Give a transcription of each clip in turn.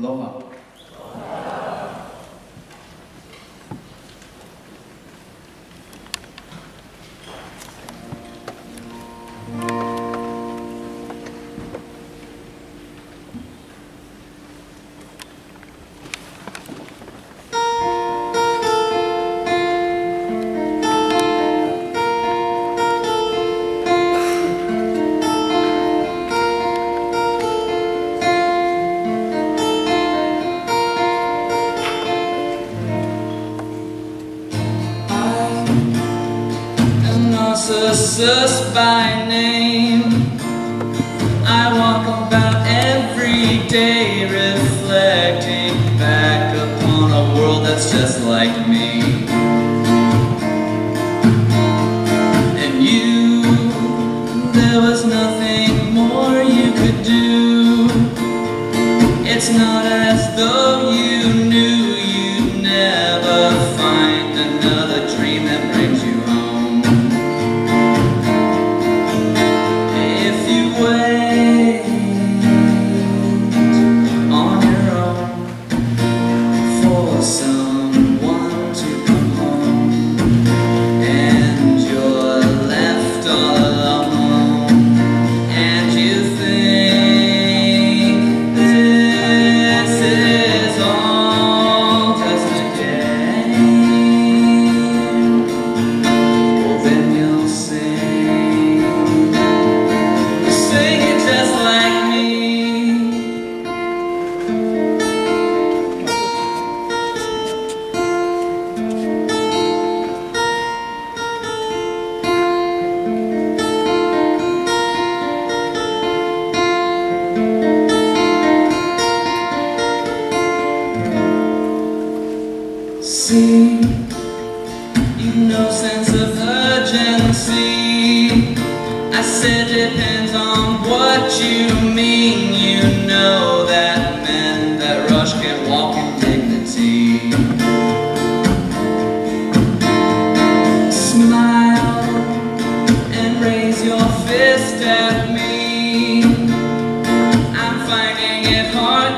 老马。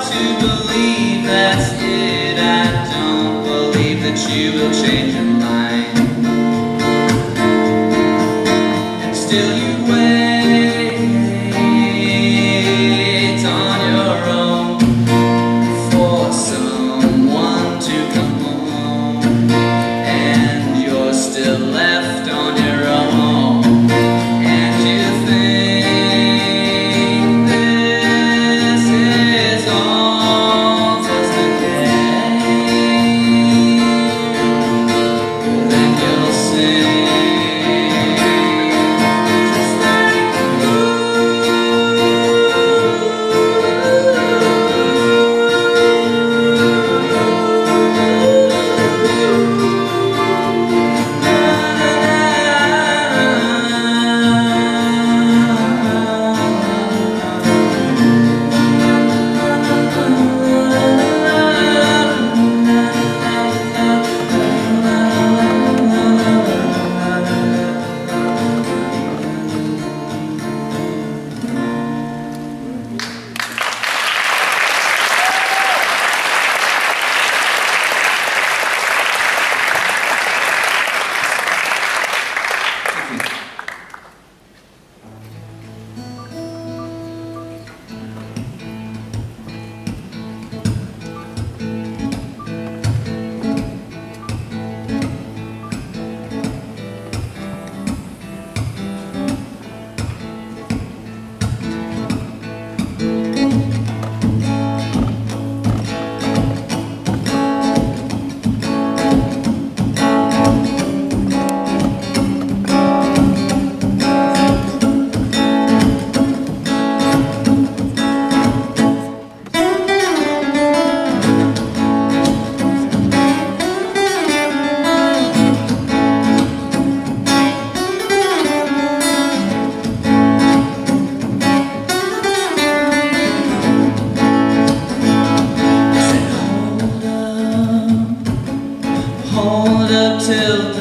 to believe that's it. I don't believe that you will change still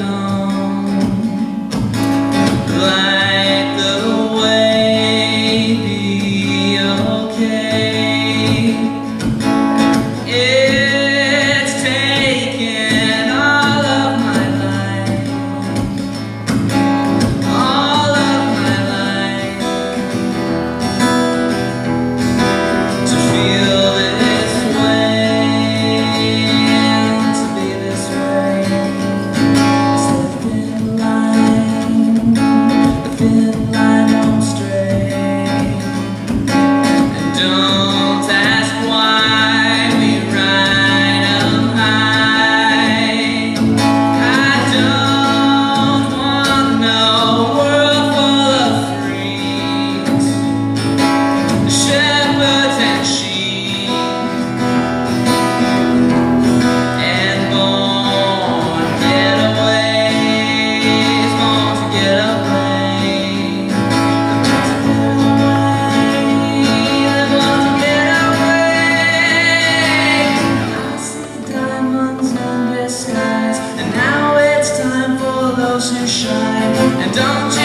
don't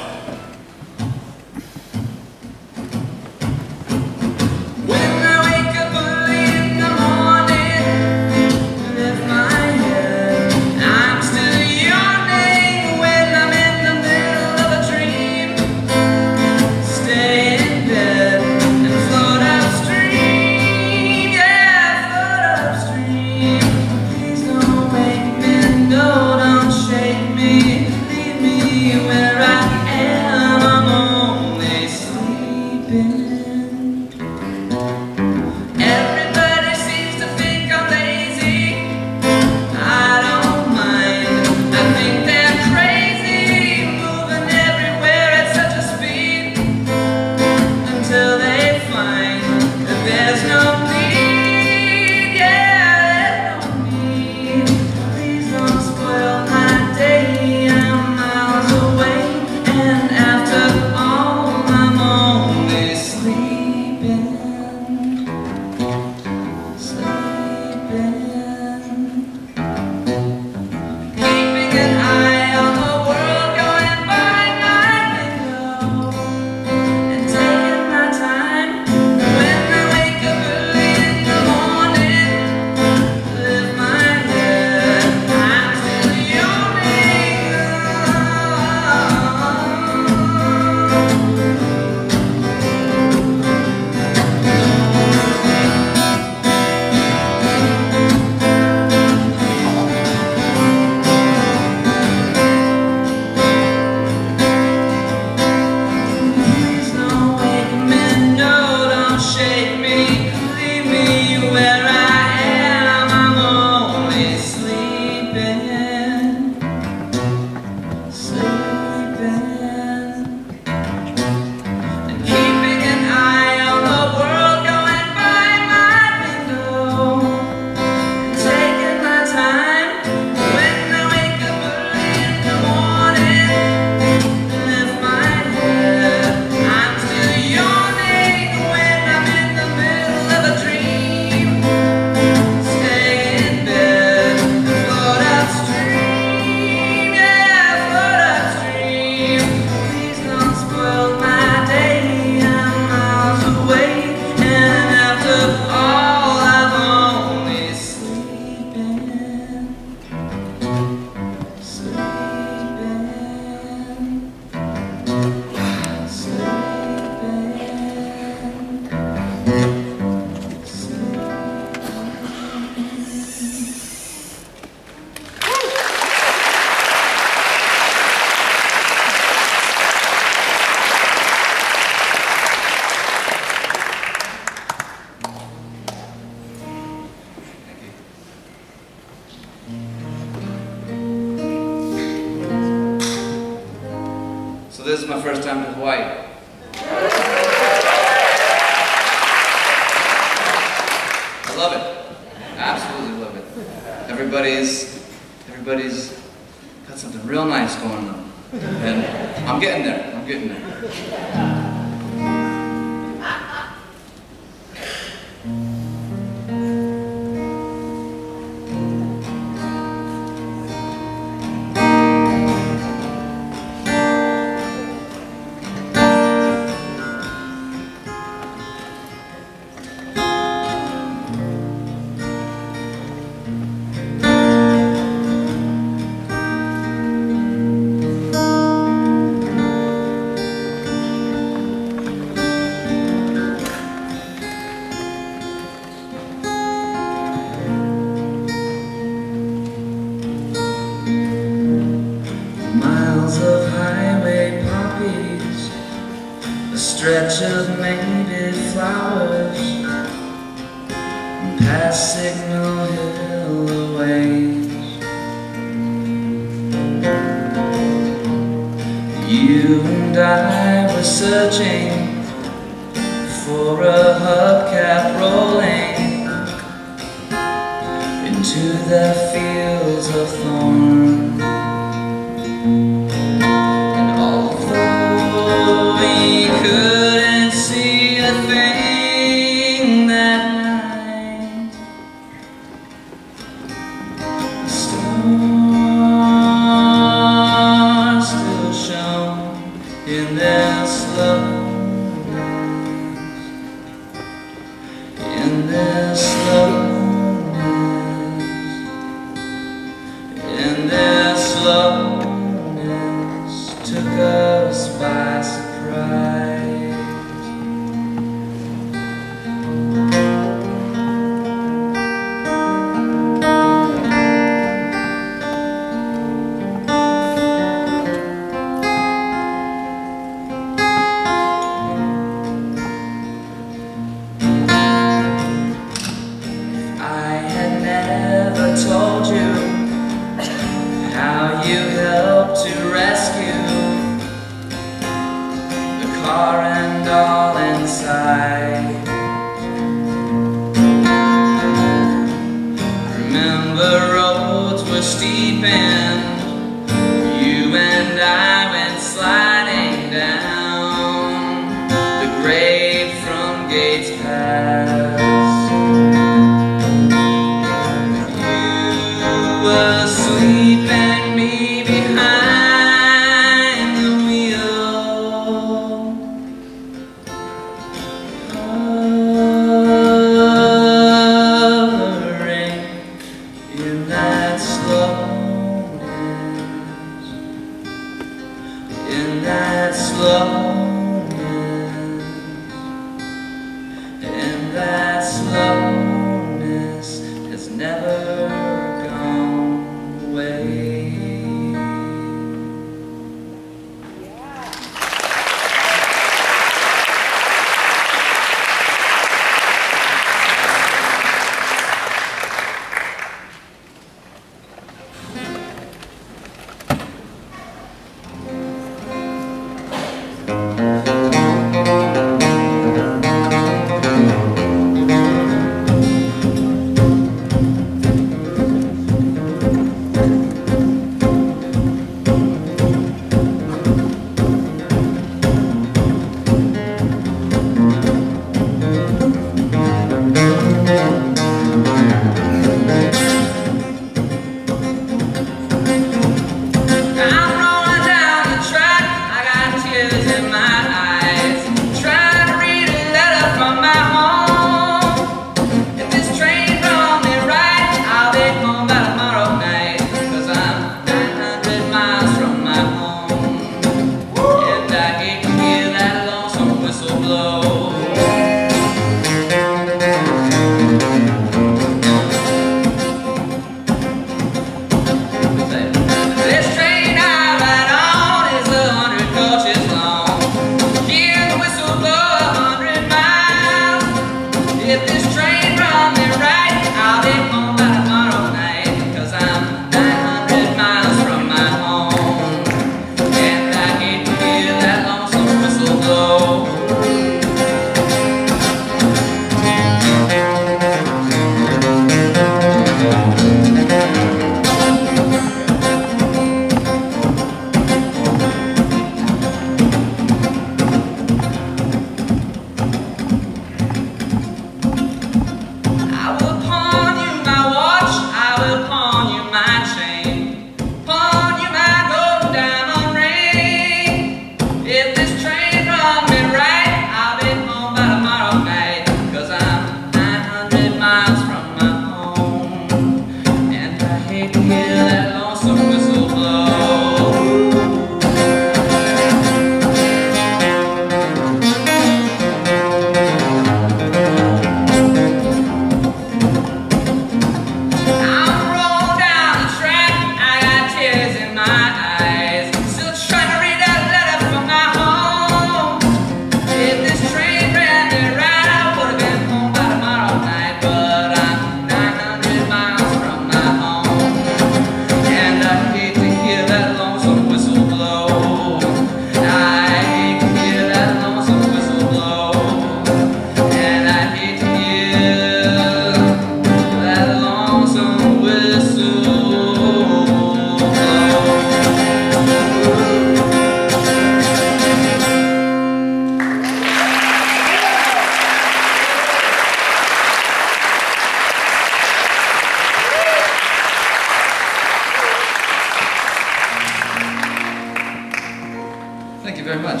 Thank you very much.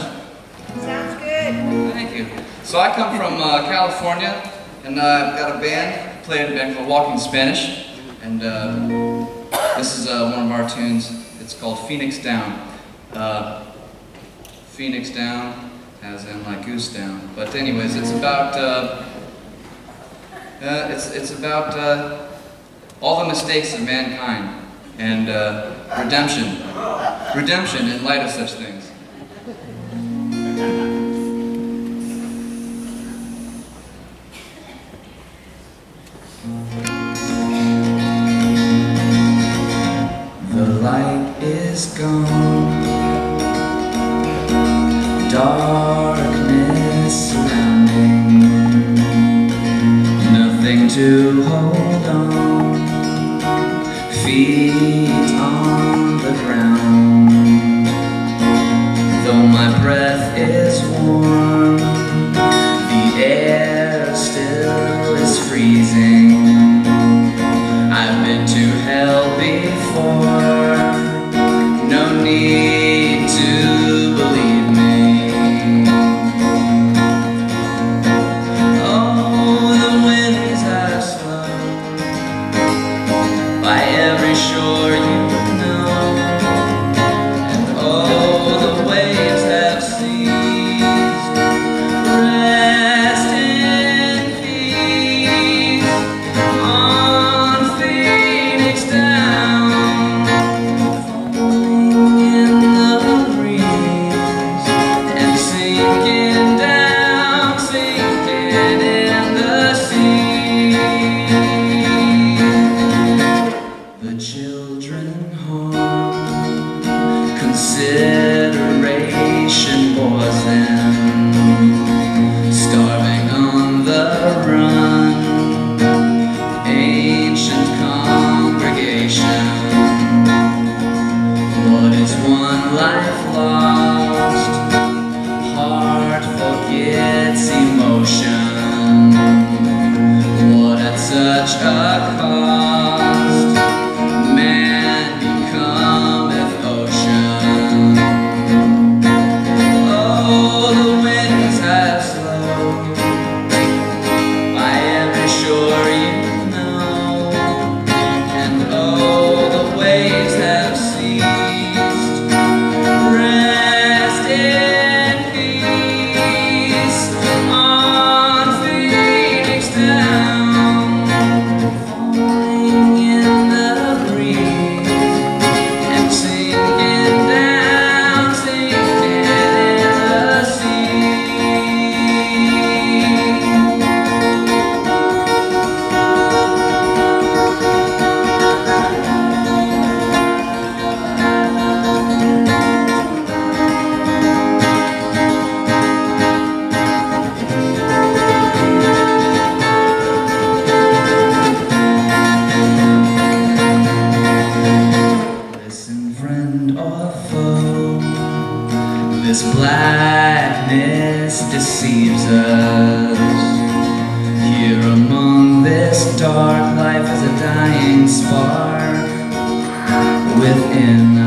Sounds good. Thank you. So I come from uh, California, and uh, I've got a band, playing a band called Walking Spanish, and uh, this is uh, one of our tunes. It's called Phoenix Down. Uh, Phoenix Down, as in like goose down. But anyways, it's about uh, it's it's about all the mistakes of mankind and redemption, redemption in light of such things. 嗯。No need to spark within.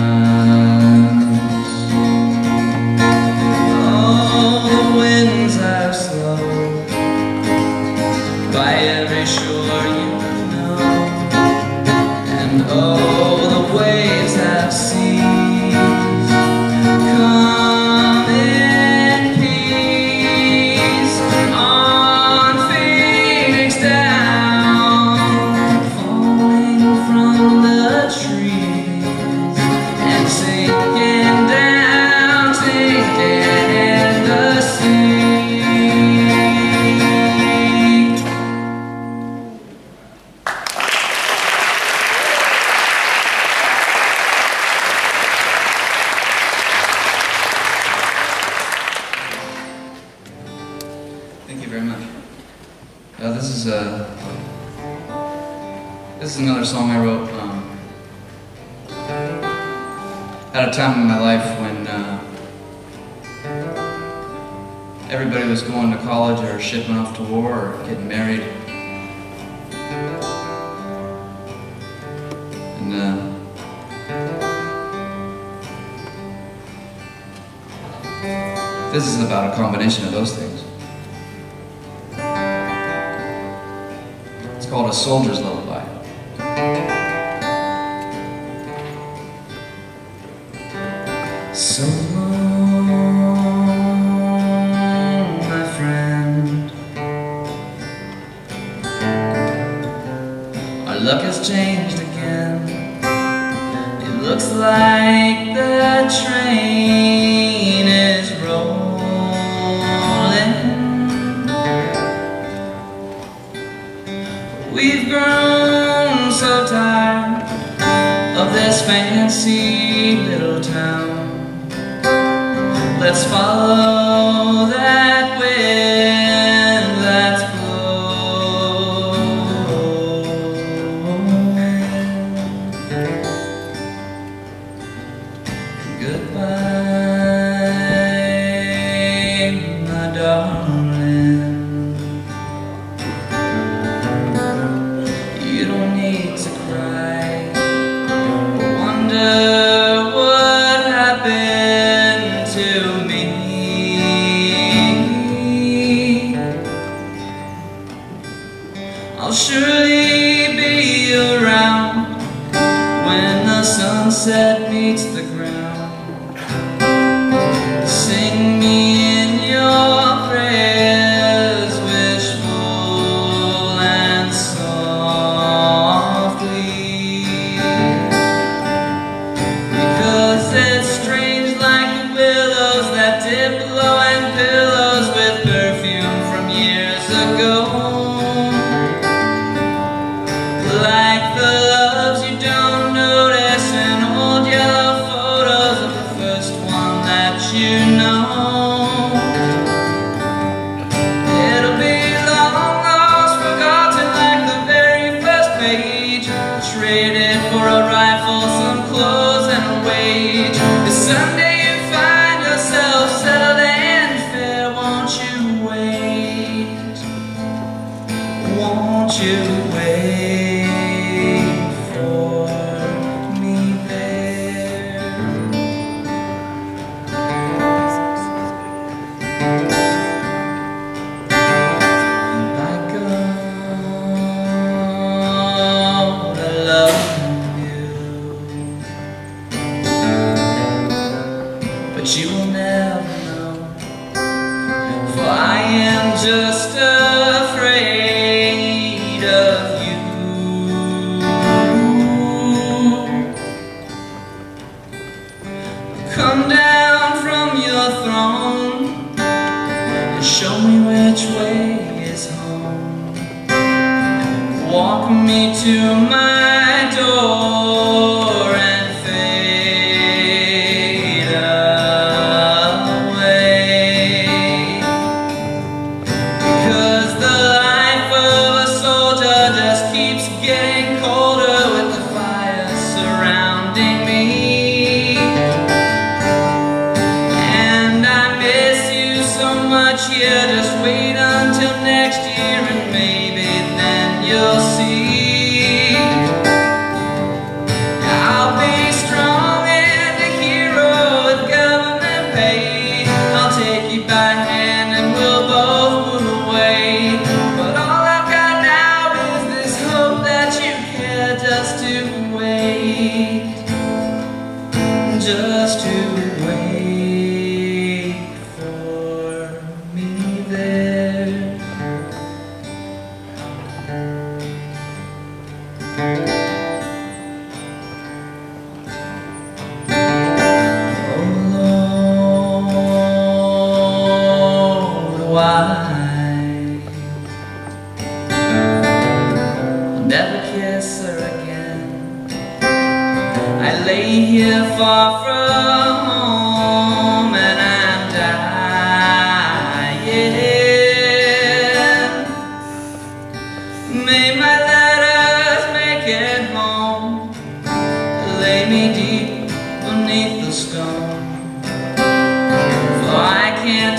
This is about a combination of those things. It's called a soldier's level. beneath the stone For I can't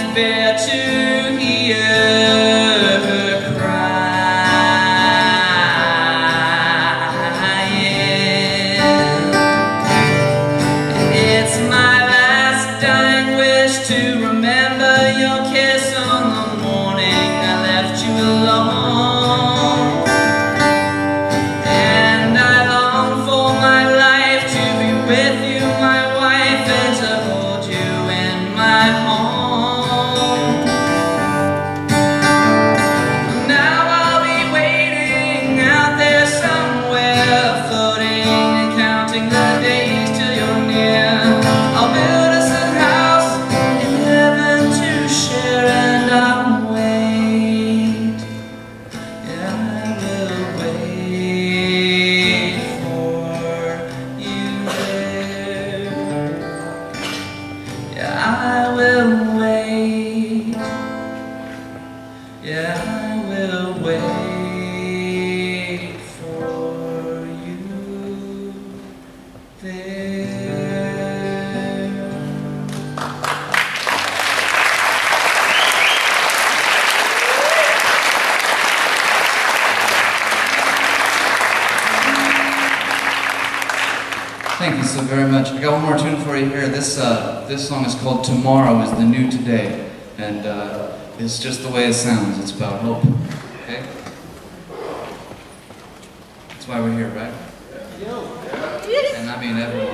Thank you so very much. I got one more tune for you here. This uh, this song is called "Tomorrow Is the New Today," and uh, it's just the way it sounds. It's about hope. Okay, that's why we're here, right? being able